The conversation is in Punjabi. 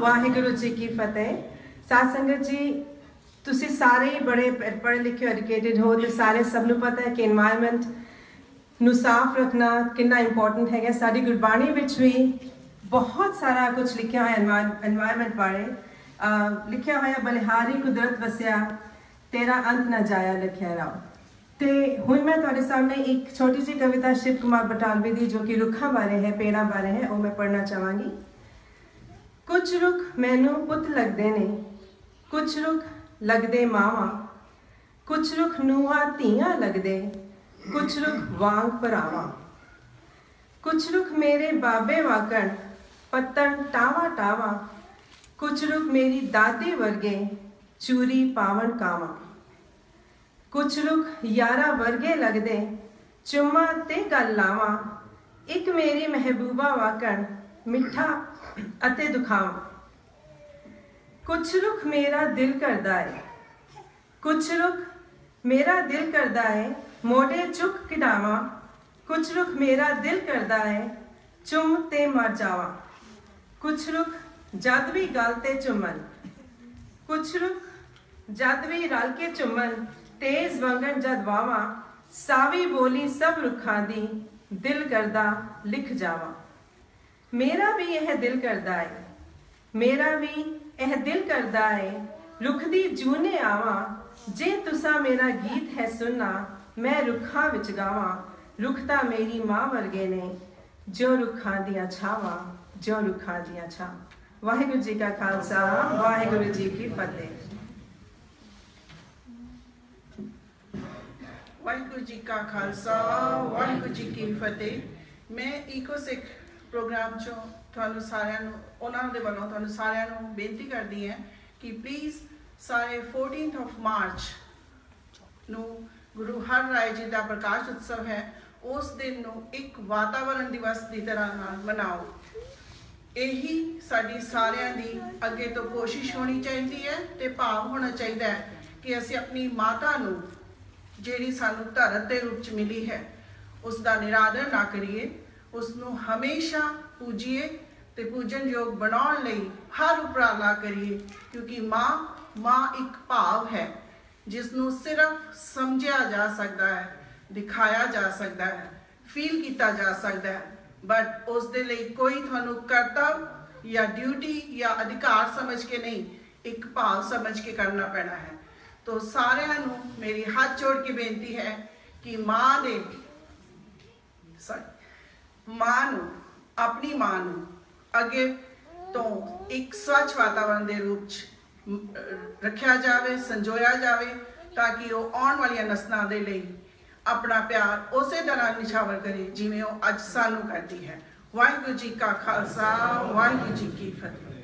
ਵਾਹਿਗੁਰੂ ਜੀ ਕੀ ਫਤਿਹ। ਸਾਧ ਸੰਗਤ ਜੀ, ਤੁਸੀਂ ਸਾਰੇ ਹੀ ਬੜੇ ਪੜ੍ਹੇ ਲਿਖੇ ਐਜੂਕੇਟਿਡ ਹੋ ਤੇ ਸਾਰੇ ਸਭ ਨੂੰ ਪਤਾ ਹੈ ਕਿ এনवायरमेंट ਨੂੰ ਸਾਫ਼ ਰੱਖਣਾ ਕਿੰਨਾ ਇੰਪੋਰਟੈਂਟ ਹੈਗਾ। ਸਾਡੀ ਗੁਰਬਾਣੀ ਵਿੱਚ ਵੀ ਬਹੁਤ ਸਾਰਾ ਕੁਝ ਲਿਖਿਆ ਹੋਇਆ এনवायरमेंट ਬਾਰੇ। ਲਿਖਿਆ ਹੋਇਆ, ਬਲਿਹਾਰੀ ਕੁਦਰਤ ਵਸਿਆ, ਤੇਰਾ ਅੰਤ ਨਾ ਜਾਇਆ ਲਿਖਿਆ ਰਾ ਤੇ ਹੁਣ ਮੈਂ ਤੁਹਾਡੇ ਸਾਹਮਣੇ ਇੱਕ ਛੋਟੀ ਜੀ ਕਵਿਤਾ ਸ਼ਿਵ ਕੁਮਾਰ ਬਟਾਲਵੀ ਦੀ ਜੋ ਕਿ ਰੁੱਖਾਂ ਬਾਰੇ ਹੈ, ਪੇੜਾਂ ਬਾਰੇ ਹੈ, ਉਹ ਮੈਂ ਪੜ੍ਹਨਾ ਚਾਹਾਂਗੀ। ਕੁਝ ਰੁੱਖ ਮੈਨੂੰ ਪੁੱਤ ਲੱਗਦੇ ਨੇ ਕੁਝ ਰੁੱਖ ਲੱਗਦੇ ਮਾਵਾਂ ਕੁਝ ਰੁੱਖ ਨੂੰਹਾਂ ਧੀਆਂ ਲੱਗਦੇ ਕੁਝ ਰੁੱਖ ਵਾਂਗ ਭਰਾਵਾਂ। ਕੁਝ ਰੁੱਖ ਮੇਰੇ ਬਾਬੇ ਵਾਕਣ ਪੱਤਣ ਟਾਵਾ ਟਾਵਾ ਕੁਝ ਰੁੱਖ ਮੇਰੀ ਦਾਦੀ ਵਰਗੇ ਚੂਰੀ ਪਾਵਣ ਕਾਵਾਂ। ਕੁਝ ਰੁੱਖ ਯਾਰਾ ਵਰਗੇ ਲੱਗਦੇ, ਚੁੰਮਾ ਤੇ ਗੱਲ ਲਾਵਾਂ, ਇੱਕ ਮੇਰੀ ਮਹਿਬੂਬਾ ਵਾਕਣ ਮਿੱਠਾ ਅਤੇ ਦੁਖਾਵਾਂ। ਕੁਛ ਰੁੱਖ ਮੇਰਾ ਦਿਲ ਕਰਦਾ ਏ। ਕੁਛ ਰੁੱਖ ਮੇਰਾ ਦਿਲ ਕਰਦਾ ਏ, ਮੋਢੇ ਚੁੱਕ ਕਿਡਾਵਾਂ ਕੁਛ ਰੁੱਖ ਮੇਰਾ ਦਿਲ ਕਰਦਾ ਏ, ਚੁੰਮ ਤੇ ਮਰ ਜਾਵਾਂ। ਕੁਛ ਰੁੱਖ ਜਦ ਵੀ ਗਲ ਤੇ ਚੁੰਮਨ ਕੁਛ ਰੁੱਖ ਜਦ ਵੀ ਰਲ ਕੇ ਚੁੰਮਨ ਤੇਜ਼ ਵੰਗਣ ਜਦ ਵਾਵਾਂ, ਸਾਵੀ ਬੋਲੀ ਸਭ ਰੁੱਖਾਂ ਦੀ ਦਿਲ ਕਰਦਾ ਲਿਖ ਜਾਵਾਂ। ਮੇਰਾ ਵੀ ਇਹ ਦਿਲ ਕਰਦਾ ਏ। ਮੇਰਾ ਵੀ ਇਹ ਦਿਲ ਕਰਦਾ ਹੈ ਰੁੱਖ ਜੂਨੇ ਆਵਾਂ। ਜੇ ਤੁਸਾਂ ਮੇਰਾ ਗੀਤ ਹੈ ਸੁਣਨਾ, ਮੈਂ ਰੁੱਖਾਂ ਵਿੱਚ ਗਾਵਾਂ। ਰੁੱਖ ਤਾਂ ਮੇਰੀ ਮਾਂ ਵਰਗੇ ਨੇ। ਜੋ ਰੁੱਖਾਂ ਦੀਆਂ ਛਾਵਾਂ ਜੋ ਰੁੱਖਾਂ ਦੀਆਂ ਛਾਂ ਵਾਹਿਗੁਰੂ ਜੀ ਕਾ ਖਾਲਸਾ, ਵਾਹਿਗੁਰੂ ਜੀ ਕੀ ਫਤਿਹ। ਵਾਹਿਗੁਰੂ ਜੀ ਕਾ ਖਾਲਸਾ, ਵਾਹਿਗੁਰੂ ਜੀ ਕੀ ਫਤਿਹ। ਮੈਂ ਇਕੋ ਸਿੱਖ ਪ੍ਰੋਗਰਾਮ ਚੋਂ ਤੁਹਾਨੂੰ ਸਾਰਿਆਂ ਨੂੰ, ਉਹਨਾਂ ਦੇ ਵੱਲੋਂ ਤੁਹਾਨੂੰ ਸਾਰਿਆਂ ਨੂੰ ਬੇਨਤੀ ਕਰਦੀ ਹੈ ਕਿ ਪਲੀਜ਼ ਸਾਰੇ 14th ਆਫ ਮਾਰਚ ਨੂੰ ਗੁਰੂ ਹਰ ਰਾਏ ਜੀ ਦਾ ਪ੍ਰਕਾਸ਼ ਉਤਸਵ ਹੈ, ਉਸ ਦਿਨ ਨੂੰ ਇੱਕ ਵਾਤਾਵਰਣ ਦਿਵਸ ਦੀ ਤਰ੍ਹਾਂ ਨਾਲ ਮਨਾਓ। ਇਹੀ ਸਾਡੀ ਸਾਰਿਆਂ ਦੀ ਅੱਗੇ ਤੋਂ ਕੋਸ਼ਿਸ਼ ਹੋਣੀ ਚਾਹੀਦੀ ਹੈ ਤੇ ਭਾਵ ਹੋਣਾ ਚਾਹੀਦਾ ਹੈ ਕਿ ਅਸੀਂ ਆਪਣੀ ਮਾਤਾ ਨੂੰ ਜਿਹੜੀ ਸਾਨੂੰ ਧਰਤ ਦੇ ਰੂਪ ਚ ਮਿਲੀ ਹੈ ਉਸ ਦਾ ਨਿਰਾਦਰ ਨਾ ਕਰੀਏ। ਉਸ ਨੂੰ ਹਮੇਸ਼ਾ ਪੂਜੀਏ ਤੇ ਪੂਜਨਯੋਗ ਬਣਾਉਣ ਲਈ ਹਰ ਉਪਰਾਲਾ ਕਰੀਏ ਕਿਉਂਕਿ ਮਾਂ ਮਾਂ ਇੱਕ ਭਾਵ ਹੈ ਜਿਸ ਨੂੰ ਸਿਰਫ ਸਮਝਿਆ ਜਾ ਸਕਦਾ ਹੈ ਦਿਖਾਇਆ ਜਾ ਸਕਦਾ ਹੈ ਫੀਲ ਕੀਤਾ ਜਾ ਸਕਦਾ ਹੈ। ਬਟ ਉਸ ਦੇ ਲਈ ਕੋਈ ਤੁਹਾਨੂੰ ਕਰਤਵ ਜਾਂ ਡਿਊਟੀ ਜਾਂ ਅਧਿਕਾਰ ਸਮਝ ਕੇ ਨਹੀਂ ਇੱਕ ਭਾਵ ਸਮਝ ਕੇ ਕਰਨਾ ਪੈਣਾ ਹੈ। ਤੋ ਸਾਰਿਆਂ ਨੂੰ ਮੇਰੀ ਹੱਥ ਜੋੜ ਕੇ ਬੇਨਤੀ ਹੈ ਕਿ ਮਾਂ ਦੇ sorry, ਮਾਂ ਨੂੰ, ਆਪਣੀ ਮਾਂ ਨੂੰ ਅੱਗੇ ਤੋਂ ਇੱਕ ਸਵੱਛ ਵਾਤਾਵਰਣ ਦੇ ਰੂਪ ਚ ਰੱਖਿਆ ਜਾਵੇ, ਸੰਜੋਇਆ ਜਾਵੇ ਤਾਂ ਕਿ ਉਹ ਆਉਣ ਵਾਲੀਆਂ ਨਸਲਾਂ ਦੇ ਲਈ ਆਪਣਾ ਪਿਆਰ ਉਸੇ ਤਰ੍ਹਾਂ ਨਿਸ਼ਾਵਰ ਕਰੇ ਜਿਵੇਂ ਉਹ ਅੱਜ ਸਾਨੂੰ ਕਰਦੀ ਹੈ। ਵਾਹਿਗੁਰੂ ਜੀ ਕਾ ਖਾਲਸਾ, ਵਾਹਿਗੁਰੂ ਜੀ ਕੀ ਫਤਿਹ।